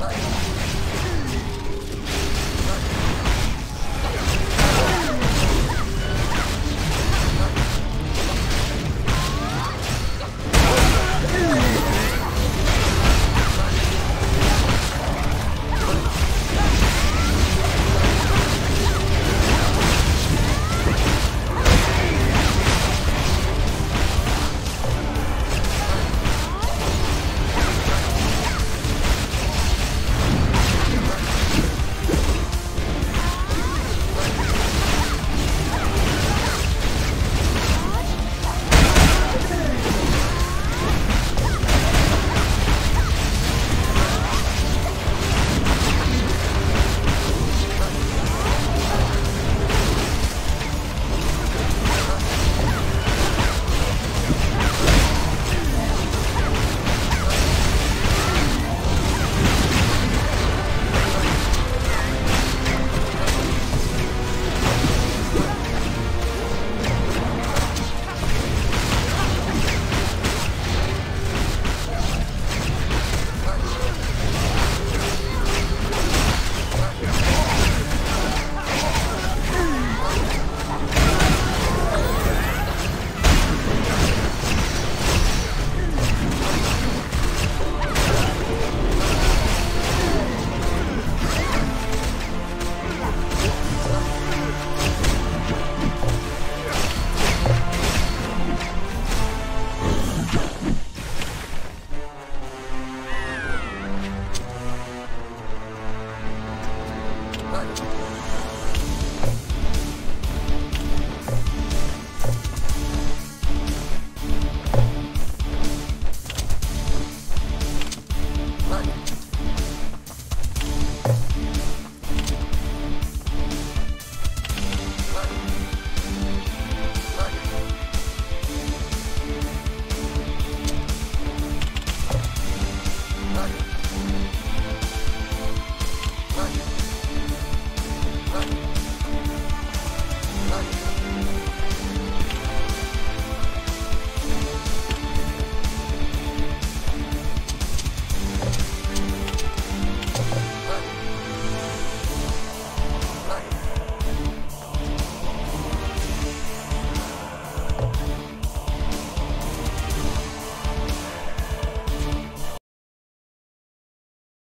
Bye.